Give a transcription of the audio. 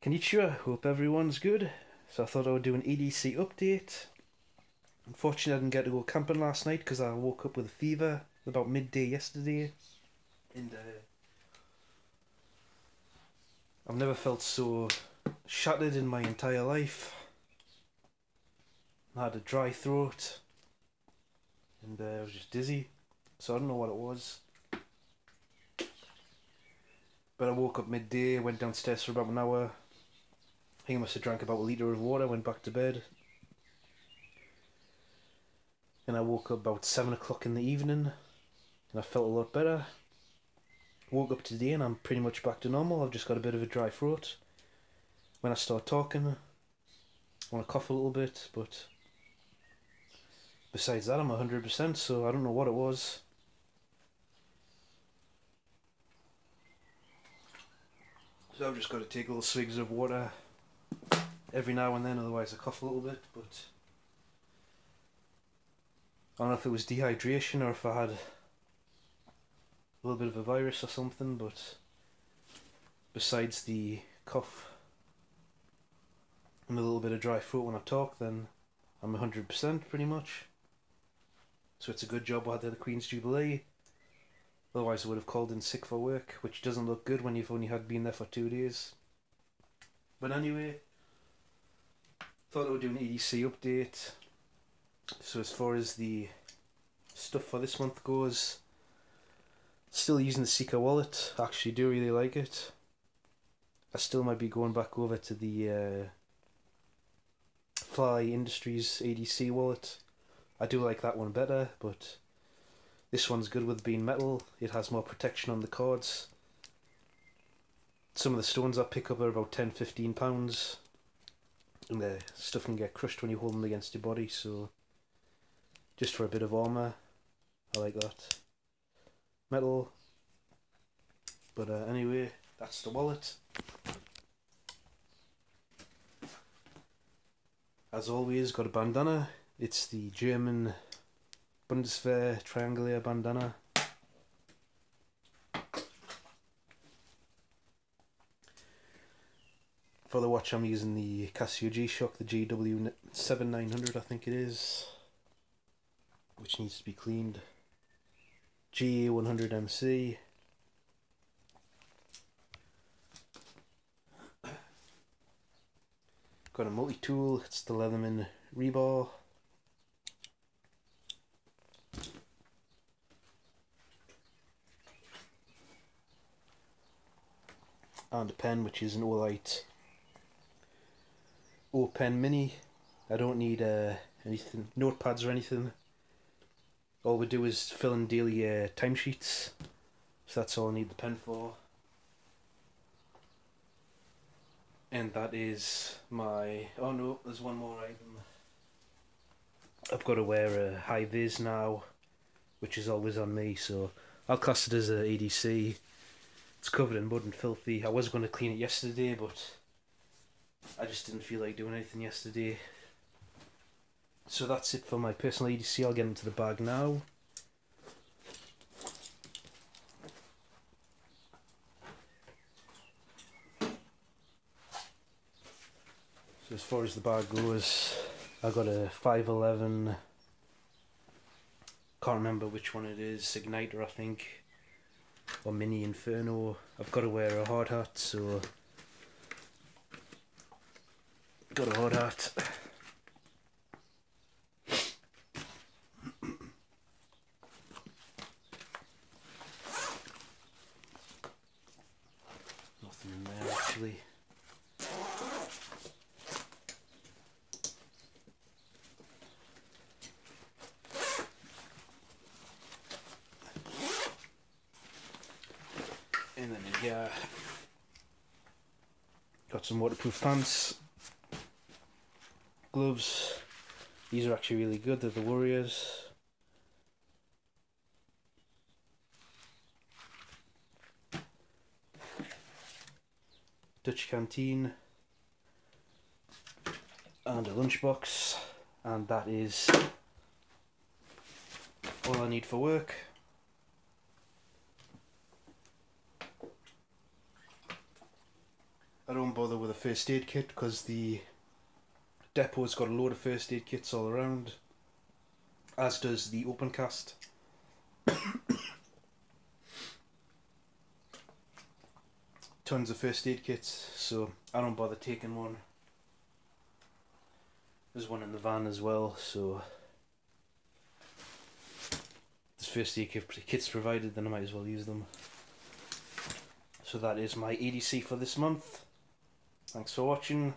Konnichiwa, hope everyone's good. So I thought I would do an EDC update. Unfortunately, I didn't get to go camping last night because I woke up with a fever about midday yesterday. And uh, I've never felt so shattered in my entire life. I had a dry throat and uh, I was just dizzy, so I don't know what it was. But I woke up midday, went downstairs for about an hour. I think I must have drank about a litre of water, went back to bed. And I woke up about 7 o'clock in the evening and I felt a lot better. Woke up today and I'm pretty much back to normal. I've just got a bit of a dry throat. When I start talking, I want to cough a little bit, but besides that, I'm 100%, so I don't know what it was. So I've just got to take little swigs of water every now and then, otherwise I cough a little bit, but I don't know if it was dehydration or if I had a little bit of a virus or something, but besides the cough and a little bit of dry throat when I talk, then I'm 100% pretty much. So it's a good job I had the Queen's Jubilee. Otherwise, I would have called in sick for work, which doesn't look good when you've only had been there for two days. But anyway, thought I would do an EDC update. So as far as the stuff for this month goes, still using the Seeker wallet. Actually, do really like it. I still might be going back over to the uh, Fly Industries ADC wallet. I do like that one better, but this one's good with being metal. It has more protection on the cards. Some of the stones I pick up are about 10-15 pounds. And the stuff can get crushed when you hold them against your body, so just for a bit of armour, I like that. Metal. But uh, anyway, that's the wallet. As always, got a bandana. It's the German Bundeswehr Triangular bandana. For the watch I'm using the Casio G-Shock, the GW7900 I think it is, which needs to be cleaned. G100MC. Got a multi-tool, it's the Leatherman Rebar. and a pen which is an Olight O Pen Mini. I don't need uh, anything, notepads or anything. All we do is fill in daily uh, timesheets, so that's all I need the pen for. And that is my, oh no, there's one more item. I've got to wear a high vis now, which is always on me, so I'll class it as a EDC. It's covered in mud and filthy. I was going to clean it yesterday, but I just didn't feel like doing anything yesterday. So that's it for my personal EDC. I'll get into the bag now. So as far as the bag goes, I got a 511, can't remember which one it is, Igniter I think or Mini Inferno. I've got to wear a hard hat, so got a hard hat. Nothing in there actually. And then in here, got some waterproof pants, gloves. These are actually really good. They're the Warriors. Dutch canteen and a lunchbox, and that is all I need for work. I don't bother with a first aid kit because the depot's got a load of first aid kits all around, as does the Opencast. Tons of first aid kits, so I don't bother taking one. There's one in the van as well, so there's first aid kits provided, then I might as well use them. So that is my EDC for this month. Thanks for watching.